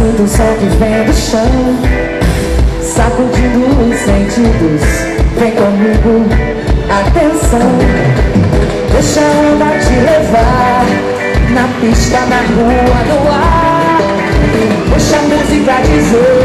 Sinto os que vem do chão Sacudindo os sentidos. Vem comigo, atenção. Deixa a onda te levar Na pista, na rua, no ar. Deixa a música dizer